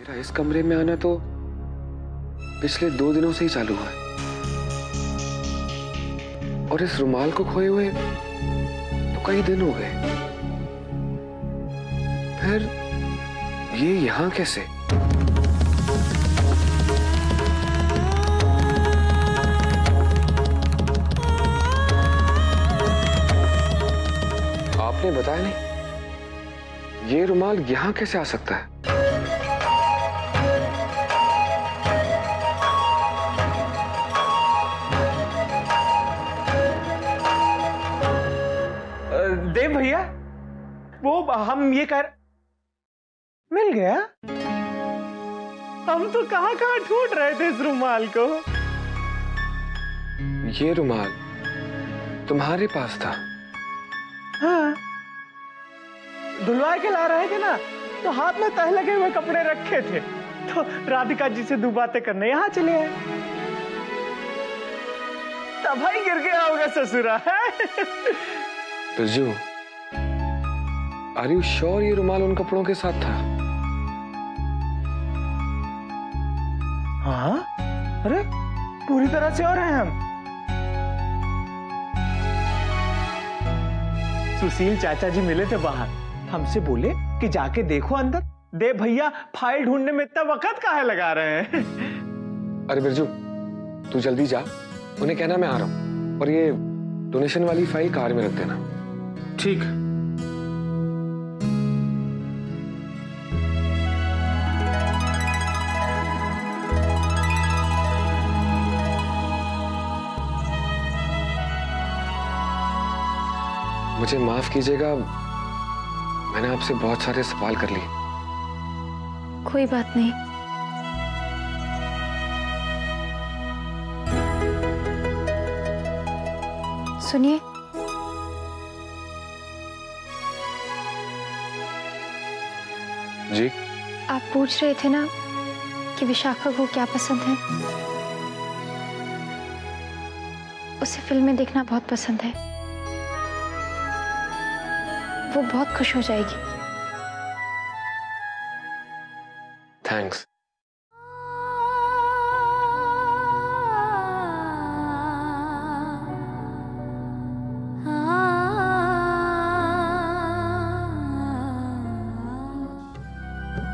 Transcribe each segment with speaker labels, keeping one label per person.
Speaker 1: मेरा इस कमरे में आना तो पिछले दो दिनों से ही चालू हुआ है। और इस रुमाल को खोए हुए तो कई दिन हो गए। फिर ये यहाँ कैसे? आपने बताया नहीं? ये रुमाल यहाँ कैसे आ सकता है?
Speaker 2: वो हम ये कर मिल गया? हम तो कहाँ कहाँ ढूंढ रहे थे इस रुमाल को।
Speaker 1: ये रुमाल तुम्हारे पास था।
Speaker 2: हाँ। धुलवा के ला रहे थे ना तो हाथ में तह लगे हुए कपड़े रखे थे। तो राधिका जी से दो बातें करने यहाँ चले आए। तब ही गिर गया होगा ससुरा
Speaker 1: बिरजू आर यू श्योर ये रुमाल उन कपड़ों के साथ था?
Speaker 2: हाँ? अरे पूरी तरह से और हैं हम। सुशील चाचा जी मिले थे बाहर। हमसे बोले कि जाके देखो अंदर। दे भैया फ़ाइल ढूँढने में इतना वक्त काहे लगा रहे हैं?
Speaker 1: अरे बिरजू तू जल्दी जा। उन्हें कहना मैं आ रहा हूँ। और ये डोनेशन वाली फ़ाइल कार में रख देना।
Speaker 2: ठीक।
Speaker 1: मुझे माफ़ कीजिएगा। मैंने आपसे बहुत सारे सवाल कर लिए।
Speaker 3: कोई बात नहीं। सुनिए।
Speaker 1: जी?
Speaker 3: आप पूछ रहे थे ना कि विशाखा को क्या पसंद है? उसे फ़िल्में देखना बहुत पसंद है। वो बहुत खुश हो जाएगी।
Speaker 1: थैंक्स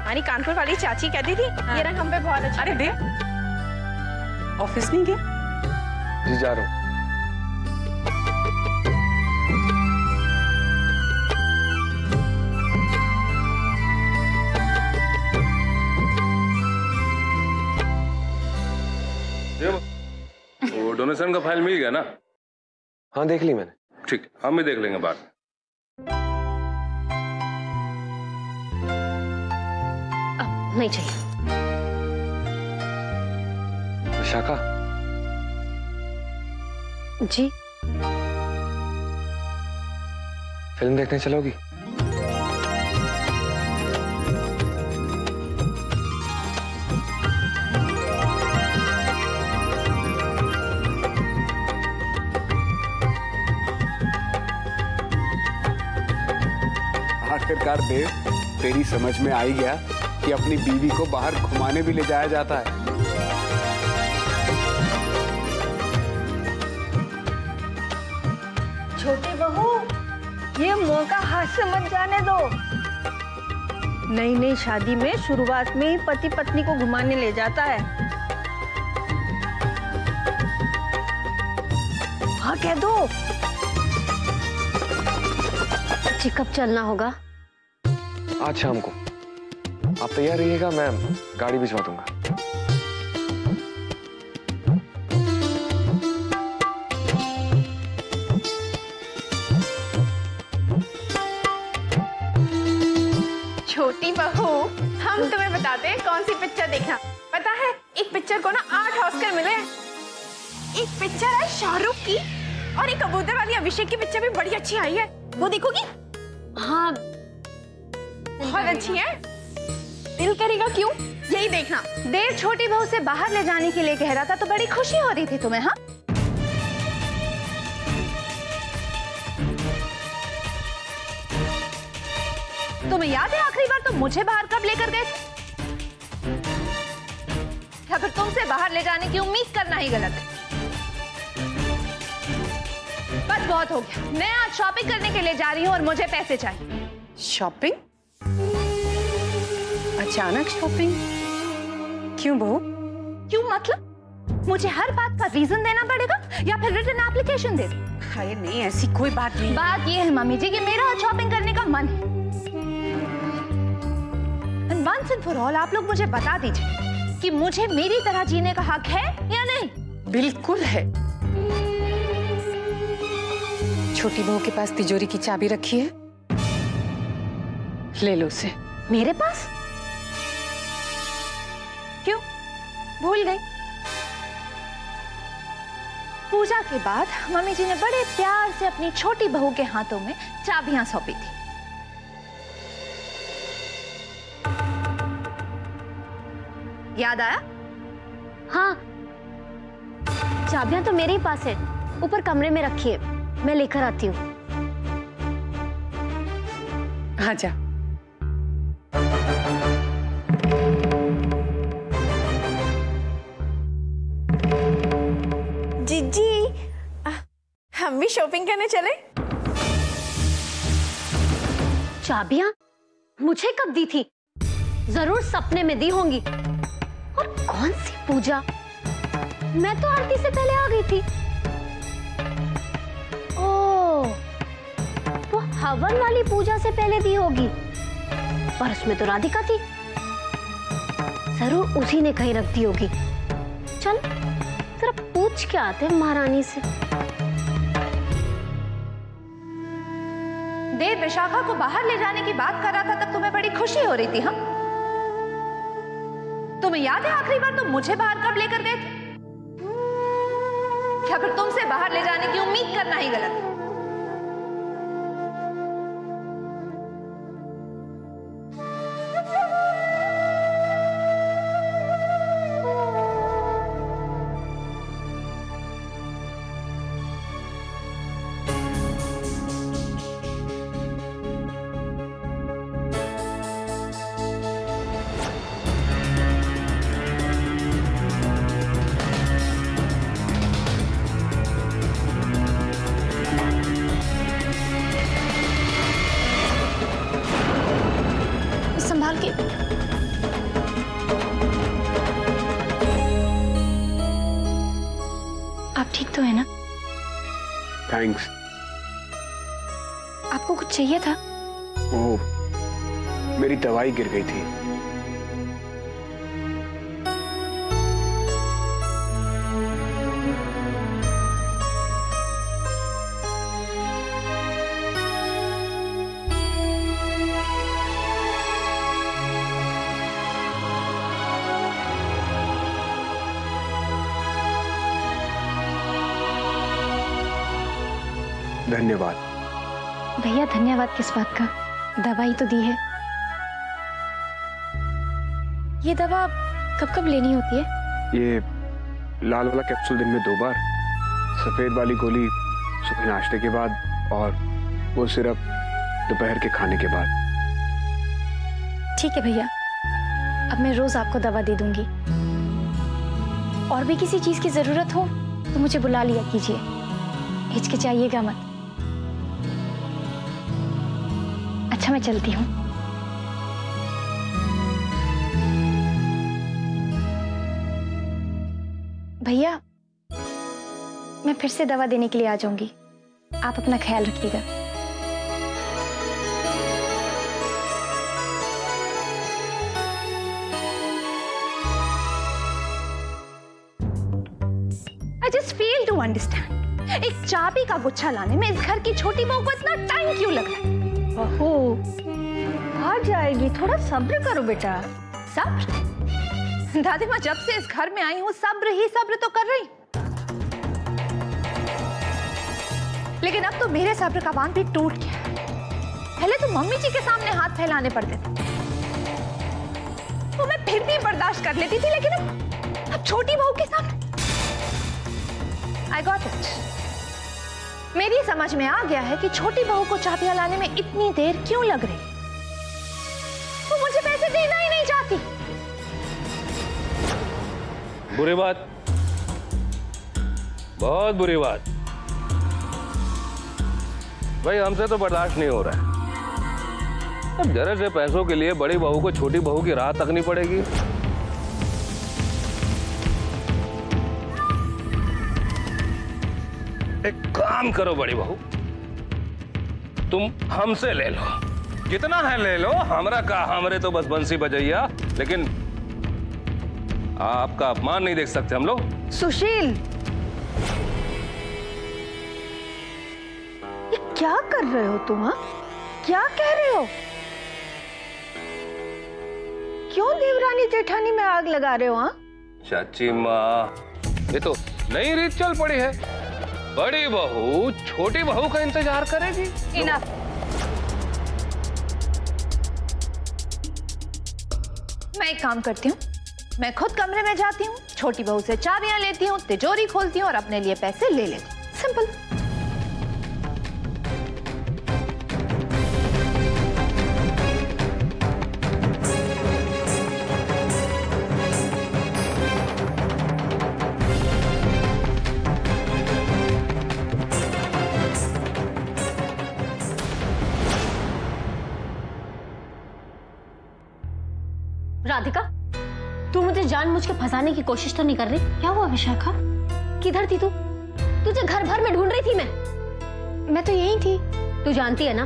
Speaker 4: हमारी कानपुर वाली चाची कहती थी ये रंग हम पे बहुत अच्छा
Speaker 5: अरे दे। ऑफ़िस नहीं गए
Speaker 1: जी जा रहा हूँ।
Speaker 6: डोनेशन का फ़ाइल मिल गया ना?
Speaker 1: हाँ देख ली मैंने।
Speaker 6: ठीक हम भी देख लेंगे बाद में।
Speaker 7: नहीं चाहिए।
Speaker 1: विशाखा?
Speaker 3: जी।
Speaker 1: फ़िल्म देखने चलोगी?
Speaker 8: आखिरकार देव तेरी समझ में आ ही गया कि अपनी बीवी को बाहर घुमाने भी ले जाया जाता है।
Speaker 4: छोटी बहू ये मौका हाथ से मत जाने दो। नई नई शादी में शुरुआत में ही पति पत्नी को घुमाने ले जाता है। हाँ कह दो।
Speaker 7: कब चलना होगा।
Speaker 1: आज शाम को आप तैयार रहिएगा मैं गाड़ी भिजवा दूँगा।
Speaker 4: छोटी बहू हम तुम्हें बताते हैं कौन सी पिक्चर देखना। पता है एक पिक्चर को ना आठ ऑस्कर मिले हैं। एक पिक्चर है शाहरुख की और एक कबूतर वाली अभिषेक की पिक्चर भी बड़ी अच्छी आई है। वो देखोगी?
Speaker 7: हाँ
Speaker 4: बहुत अच्छी है। दिल करेगा क्यों? यही देखना।
Speaker 3: देव छोटी बहू से बाहर ले जाने के लिए कह रहा था तो बड़ी खुशी हो रही थी तुम्हें हाँ? तुम्हें याद है आखिरी बार तुम मुझे बाहर कब लेकर गए? थे फिर तुमसे बाहर ले जाने की उम्मीद करना ही गलत है? बस बहुत हो गया। मैं आज शॉपिंग करने के लिए जा रही हूँ और मुझे पैसे चाहिए।
Speaker 5: शॉपिंग अचानक शॉपिंग क्यों बहू?
Speaker 3: क्यों मतलब? मुझे हर बात का रीजन देना पड़ेगा या फिर रिटर्न एप्लीकेशन दे
Speaker 5: अरे नहीं ऐसी कोई बात नहीं।
Speaker 3: बात ये है मम्मी जी कि मेरा शॉपिंग करने का मन है। And once and for all आप लोग मुझे बता दीजिए कि मुझे मेरी तरह जीने का हक है या नहीं?
Speaker 5: बिल्कुल है। छोटी बहू के पास तिजोरी की चाबी रखी है? ले लो उसे।
Speaker 3: मेरे पास? क्यों? भूल गई। पूजा के बाद मम्मी जी ने बड़े प्यार से अपनी छोटी बहू के हाथों में चाबियाँ सौंपी थी। याद आया?
Speaker 7: हाँ। चाबियाँ तो मेरे ही पास है। ऊपर कमरे में रखी है मैं लेकर आती हूँ।
Speaker 5: आजा।
Speaker 4: जीजी हम भी शॉपिंग करने चले।
Speaker 7: चाबियाँ? मुझे कब दी थी? ज़रूर सपने में दी होंगी। और कौन सी पूजा? मैं तो आरती से पहले आ गई थी। ओ वो हवन वाली पूजा से पहले दी होगी। पर उसमें तो राधिका थी। ज़रूर उसी ने कहीं रख दी होगी। चल, जरा पूछ के आते हैं महारानी से।
Speaker 3: देव विशाखा को बाहर ले जाने की बात कर रहा था, तब तुम्हें बड़ी खुशी हो रही थी, हम? तुम्हें याद है आखिरी बार तुम मुझे बाहर कब लेकर गए थे? क्या फिर तुमसे बाहर ले जाने की उम्मीद करना ही गलत है? चाहिए था?
Speaker 8: वो मेरी दवाई गिर गई थी। धन्यवाद।
Speaker 3: भैया धन्यवाद किस बात का। दवाई तो दी है। ये दवा कब कब लेनी होती है?
Speaker 8: ये लाल वाला कैप्सूल दिन में दो बार सफ़ेद वाली गोली सुबह नाश्ते के बाद और वो सिर्फ़ दोपहर के खाने के बाद।
Speaker 3: ठीक है भैया अब मैं रोज आपको दवा दे दूँगी। और भी किसी चीज़ की ज़रूरत हो तो मुझे बुला लिया कीजिए। हिचकिचाइएगा मत। अच्छा मैं चलती हूँ। भैया, मैं फिर से दवा देने के लिए आ जाऊँगी। आप अपना ख्याल रखिएगा। I just fail to understand एक चाबी का गुच्छा लाने में इस घर की छोटी बहू को इतना टाइम क्यों लग रहा है।
Speaker 9: बहू। आ जाएगी, थोड़ा सब्र करो बेटा।
Speaker 3: सब्र? दादी, माँ जब से इस घर में आई हूँ, सब्र ही सब्र तो कर रही। लेकिन अब तो मेरे सब्र का बाँध भी टूट गया पहले तो मम्मी जी के सामने हाथ फैलाने पड़ते थे। तो मैं फिर भी बर्दाश्त कर लेती थी, लेकिन अब अब छोटी बहू के सामने। आई गॉट इट मेरी समझ में आ गया है कि छोटी बहू को चाबियाँ लाने में इतनी देर क्यों लग रही? वो मुझे पैसे देना ही नहीं चाहती।
Speaker 6: बुरी बात। बहुत बुरी बात। भाई, हमसे तो बर्दाश्त नहीं हो रहा है। अब जरा से पैसों के लिए बड़ी बहू को छोटी बहू की राह तकनी पड़ेगी। एक काम करो बड़ी बहू। तुम हमसे ले लो। जितना है ले लो? हमरा का हमरे तो बस बंसी बजैया लेकिन आपका अपमान नहीं देख सकते हम लोग।
Speaker 9: सुशील। ये क्या कर रहे हो तुम हाँ? क्या कह रहे हो? क्यों देवरानी जेठानी में आग लगा रहे हो हाँ?
Speaker 6: चाची माँ ये तो नई रीत चल पड़ी है। बड़ी बहू छोटी बहू का इंतज़ार करेगी।
Speaker 3: इनफ मैं एक काम करती हूँ। मैं खुद कमरे में जाती हूँ, छोटी बहू से चाबियाँ लेती हूँ, तिजोरी खोलती हूँ और अपने लिए पैसे ले लेती हूँ। सिंपल
Speaker 7: फंसाने की कोशिश तो नहीं कर रही। क्या हुआ विशाखा? किधर थी तू? तुझे घर भर में ढूंढ रही थी मैं। मैं तो यही थी। तू जानती है ना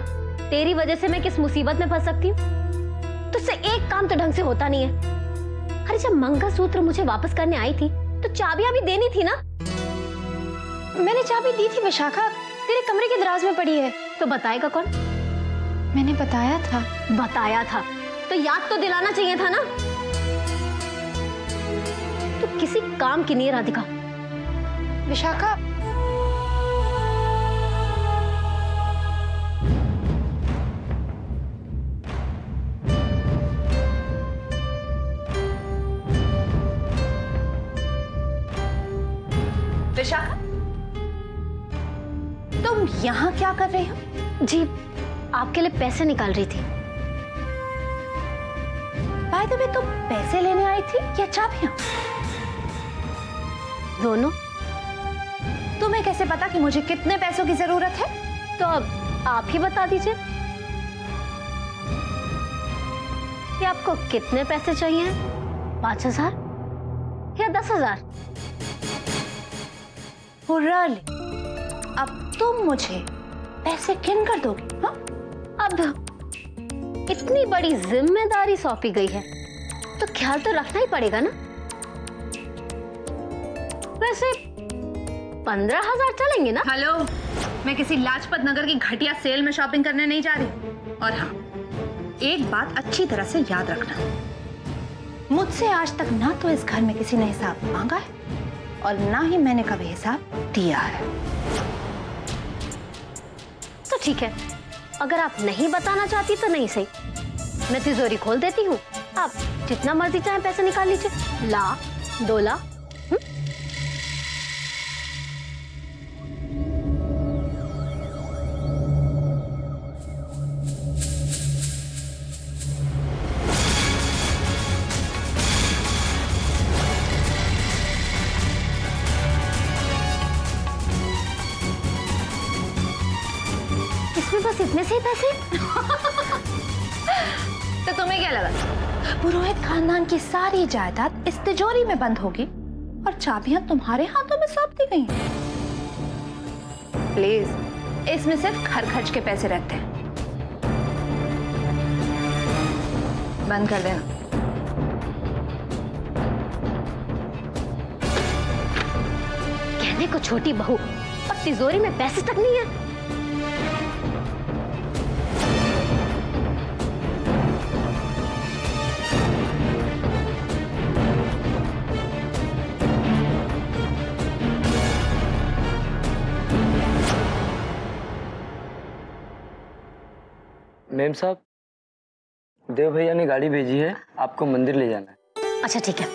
Speaker 7: तेरी वजह से मैं किस मुसीबत में फंस सकती हूँ? तुझसे एक काम तो ढंग से होता नहीं है। अरे जब मंगलसूत्र मुझे वापस करने आई थी तो चाबियाँ भी देनी थी ना? मैंने चाबी दी थी विशाखा तेरे कमरे के दराज में पड़ी है। तो बताएगा कौन? मैंने बताया था। बताया था। तो याद तो दिलाना चाहिए था ना? किसी काम की नहीं है राधिका।
Speaker 3: विशाखा। विशाखा तुम यहाँ क्या कर रही हो?
Speaker 7: जी आपके लिए पैसे निकाल रही थी।
Speaker 3: बाय द वे तुम पैसे लेने आई थी या चाबियाँ
Speaker 7: दोनों
Speaker 3: तुम्हें कैसे पता कि मुझे कितने पैसों की ज़रूरत है?
Speaker 7: तो अब आप ही बता दीजिए कि आपको कितने पैसे चाहिए? पाँच हज़ार या दस हज़ार?
Speaker 3: अब तुम मुझे पैसे गिन कर दोगे हाँ?
Speaker 7: अब इतनी बड़ी ज़िम्मेदारी सौंपी गई है तो ख्याल तो रखना ही पड़ेगा ना? वैसे पंद्रह हज़ार चलेंगे ना?
Speaker 3: हेलो मैं किसी लाजपत नगर की घटिया सेल में शॉपिंग करने नहीं जा रही। और हाँ एक बात अच्छी तरह से याद रखना। मुझसे आज तक ना तो इस घर में किसी ने हिसाब मांगा है और ना ही मैंने कभी हिसाब दिया है।
Speaker 7: तो ठीक है अगर आप नहीं बताना चाहती तो नहीं सही। मैं तिजोरी खोल देती हूँ। आप जितना मर्ज़ी चाहे पैसे निकाल लीजिए। ला दो ला। बस इतने से पैसे?
Speaker 3: तो तुम्हें क्या लगा? पुरोहित खानदान की सारी जायदाद इस तिजोरी में बंद होगी और चाबियाँ तुम्हारे हाथों में सौंप दी गई। प्लीज़, इसमें सिर्फ़ घर खर्च के पैसे रहते हैं। बंद कर देना।
Speaker 7: कहने को छोटी बहू और तिजोरी में पैसे तक नहीं है।
Speaker 10: मैम साहब, देव भैया ने गाड़ी भेजी है, आपको मंदिर ले जाना है।
Speaker 7: अच्छा ठीक है।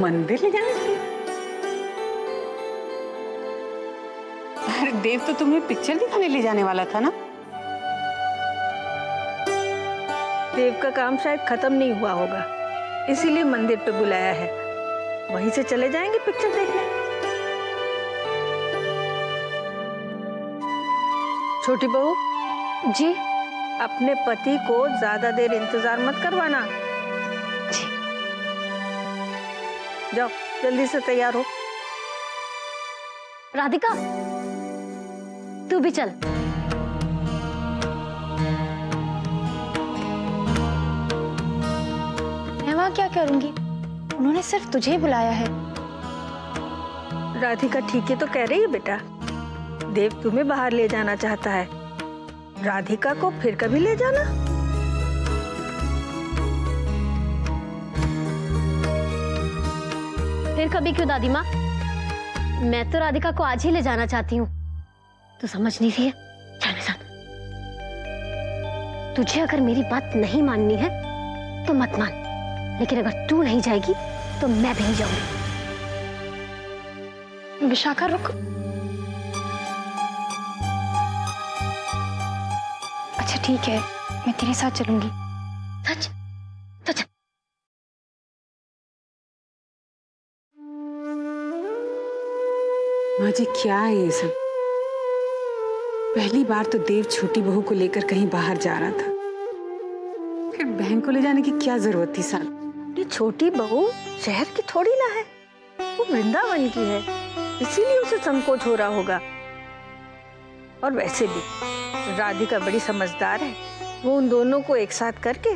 Speaker 5: मंदिर ले जाने अरे, देव तो तुम्हें पिक्चर दिखाने ले जाने वाला था ना?
Speaker 9: देव का काम शायद खत्म नहीं हुआ होगा, इसीलिए मंदिर पे बुलाया है। वहीं से चले जाएँगे पिक्चर देखने। छोटी बहू
Speaker 7: जी
Speaker 9: अपने पति को ज़्यादा देर इंतज़ार मत करवाना।
Speaker 7: जी।
Speaker 9: जाओ जल्दी से तैयार हो।
Speaker 7: राधिका तू भी चल।
Speaker 11: मैं वहाँ क्या करूँगी? उन्होंने सिर्फ़ तुझे ही बुलाया है।
Speaker 9: राधिका ठीक है तो कह रही है बेटा। देव तुम्हें बाहर ले जाना चाहता है। राधिका को फिर कभी ले जाना?
Speaker 7: फिर कभी क्यों दादी माँ? मैं तो राधिका को आज ही ले जाना चाहती हूँ। तो समझ नहीं रही है? चल साथ। तुझे अगर मेरी बात नहीं माननी है तो मत मान। लेकिन अगर तू नहीं जाएगी तो मैं भी नहीं जाऊँगी।
Speaker 11: विशाखा, रुक। ठीक है मैं तेरे साथ चलूँगी।
Speaker 7: सच? तो चल
Speaker 5: माँ जी क्या है ये सब? पहली बार तो देव छोटी बहू को लेकर कहीं बाहर जा रहा था। फिर बहन को ले जाने की क्या ज़रूरत थी साल?
Speaker 9: ये छोटी बहू शहर की थोड़ी ना है। वो वृंदावन की है। इसीलिए उसे संकोच हो रहा होगा। और वैसे भी। राधिका बड़ी समझदार है। वो उन दोनों को एक साथ करके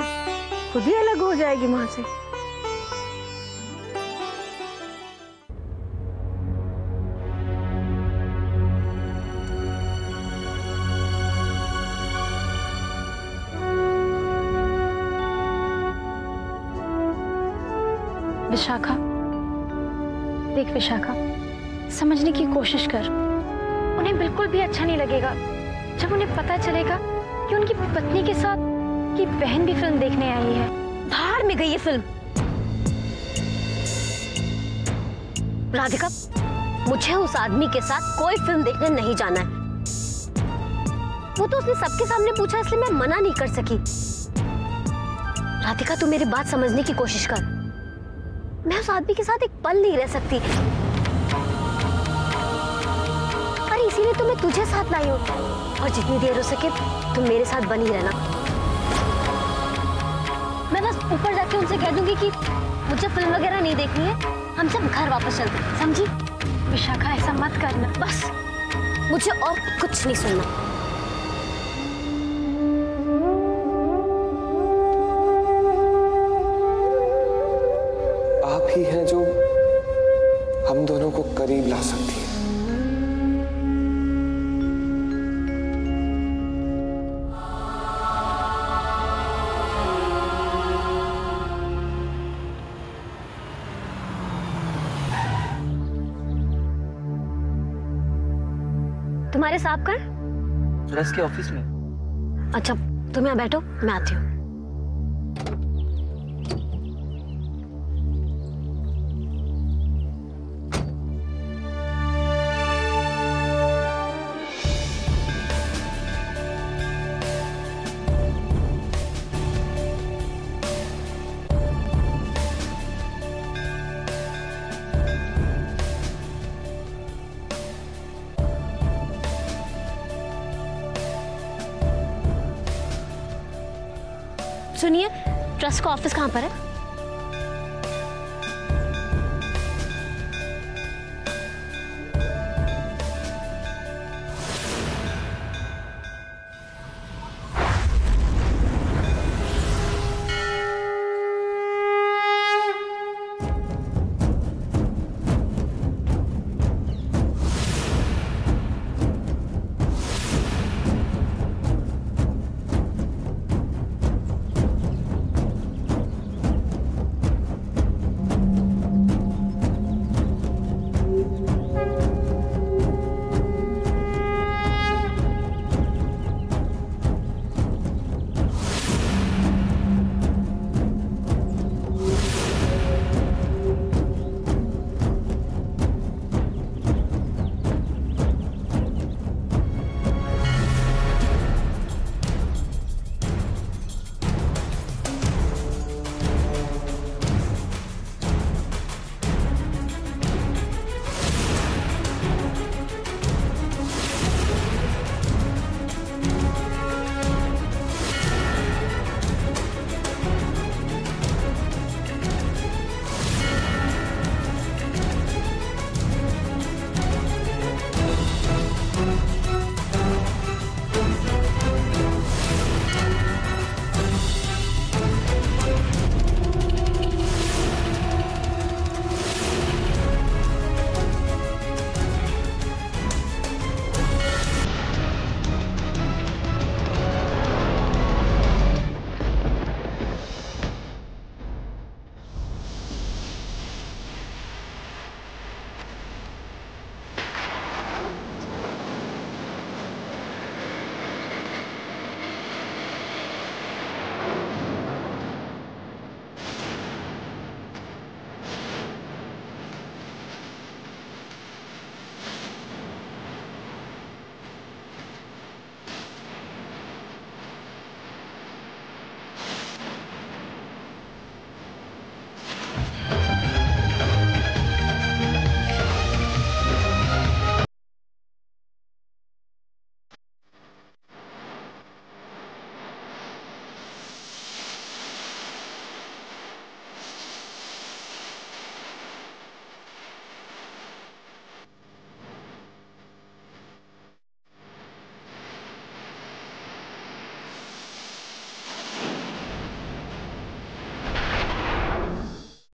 Speaker 9: खुद ही अलग हो जाएगी वहाँ से।
Speaker 11: विशाखा, देख विशाखा, समझने की कोशिश कर। उन्हें बिल्कुल भी अच्छा नहीं लगेगा। जब उन्हें पता चलेगा कि उनकी पत्नी के साथ की बहन भी फ़िल्म देखने आई है।
Speaker 7: बाहर में गई ये फ़िल्म। राधिका, मुझे उस आदमी के साथ कोई फ़िल्म देखने नहीं जाना है। वो तो उसने सबके सामने पूछा, इसलिए मैं मना नहीं कर सकी। राधिका, तू मेरी बात समझने की कोशिश कर। मैं उस आदमी के साथ एक पल नहीं रह सकती। इसीलिए तो मैं तुझे साथ लाई हूँ। और जितनी देर हो सके तुम मेरे साथ बनी रहना। मैं बस ऊपर जाके उनसे कह दूँगी कि मुझे फ़िल्म वगैरह नहीं देखनी है। हम सब घर वापस चलते समझी?
Speaker 11: विशाखा, ऐसा मत करना।
Speaker 7: बस। मुझे और कुछ नहीं सुनना।
Speaker 1: आप ही हैं जो
Speaker 7: तुम्हारे साहब कर
Speaker 12: रस के ऑफ़िस में।
Speaker 7: अच्छा तुम यहाँ बैठो मैं आती हूँ। कहाँ पर है?